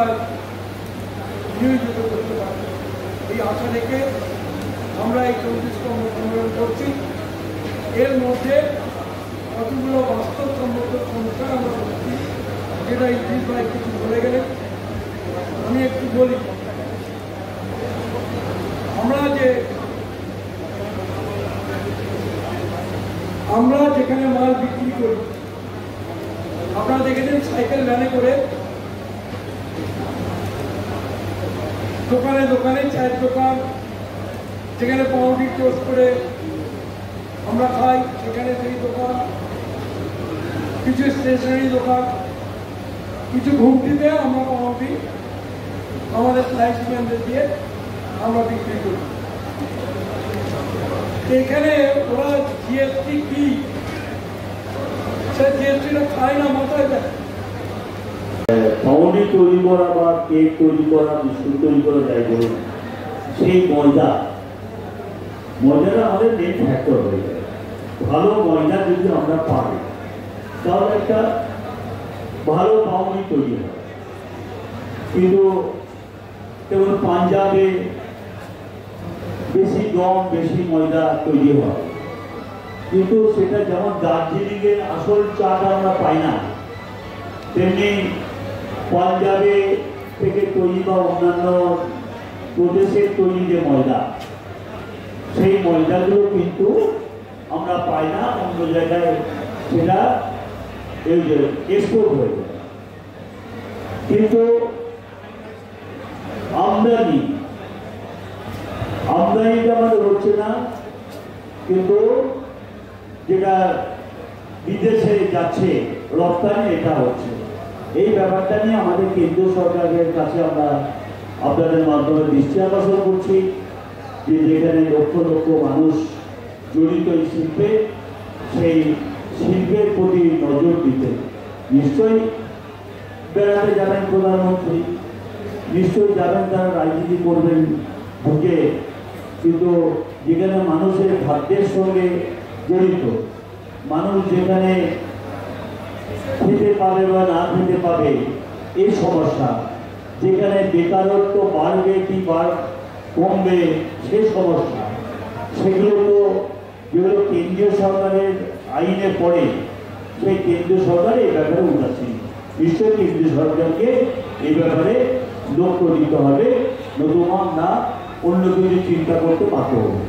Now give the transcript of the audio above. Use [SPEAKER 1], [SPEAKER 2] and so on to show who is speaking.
[SPEAKER 1] আমরা নিয়োজিত করতে পারি এই আশা রেখে আমরা এই সম্মেলন করছি। এর মধ্যে কতগুলো বাস্তব সম্মত সমস্যা আমরা করছি যেটা এই কিছু বলে আমি একটু বলি, আমরা যে আমরা যেখানে মাল বিক্রি করি, আপনারা দেখেছেন সাইকেল ভ্যানে করে দোকানে দোকানে, চায়ের দোকান, যেখানে পাউরুটি টোস্ট করে আমরা খাই, সেখানে সেই দোকান। কিছু স্টেশনারি দোকান, কিছু ঘুমটিতে আমরা পাউরুটি আমাদের স্লাইসম্যানদের দিয়ে আমরা বিক্রি করি। এখানে ওরা জিএসটি কি? সে জিএসটিটা খায় না, মাথায় দেয়।
[SPEAKER 2] তৈরি করা বা কেক তৈরি করা বিস্কুট তৈরি করা যাই বলুন সেই ময়দা ময়দাটা আমাদের মেন ফ্যাক্টর হয়ে যায়। ভালো ময়দা যদি আমরা পাই, তাহলে একটা ভালো পাউরুটি তৈরি হয়। কিন্তু যেমন পাঞ্জাবে বেশি গম, বেশি ময়দা তৈরি হয়। কিন্তু সেটা যেমন দার্জিলিংয়ের আসল চাটা আমরা পাই না, তেমনি পাঞ্জাবে থেকে তৈরি বা অন্যান্য প্রদেশের তৈরি যে ময়দা সেই ময়দাগুলো কিন্তু আমরা পাই না, অন্য জায়গায় সেটা এই যে এক্সপোর্ট হয়ে যায়। কিন্তু আমদানি আমদানিটা আমাদের হচ্ছে না, কিন্তু যেটা বিদেশে যাচ্ছে রপ্তানি, এটা হচ্ছে। এই ব্যাপারটা নিয়ে আমাদের কেন্দ্রীয় সরকারের কাছে আমরা আপনাদের মাধ্যমে দৃষ্টি আকর্ষণ করছি যে যেখানে লক্ষ লক্ষ মানুষ জড়িত এই শিল্পে, সেই শিল্পের প্রতি নজর দিতে। নিশ্চয়ই বেড়াতে যাবেন প্রধানমন্ত্রী, নিশ্চয়ই যাবেন তারা রাজনীতি করবেন ঢুকে কিন্তু যেখানে মানুষের খাদ্যের সঙ্গে জড়িত, মানুষ যেখানে খেতে পাবে বা না খেতে পাবে এই সমস্যা। যেখানে বেকারত্ব বাড়বে কি কমবে, সে সমস্যা। সেগুলো তো যেগুলো কেন্দ্রীয় সরকারের আইনে পড়ে, সেই কেন্দ্রীয় সরকার এই ব্যাপারে উদাসীন। নিশ্চয়ই কেন্দ্রীয় সরকারকে এই ব্যাপারে লক্ষ্য দিতে হবে। নতুবা না, অন্য কিছু চিন্তা করতে বাধ্য হবে।